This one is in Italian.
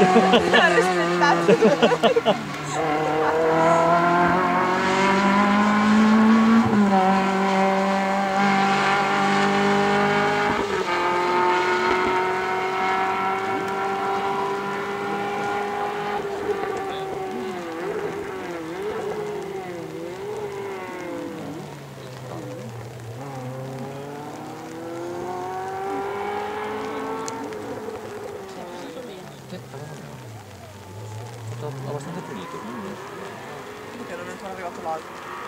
that is fantastic. abbastanza pulito quindi perché non è ancora arrivato l'altro.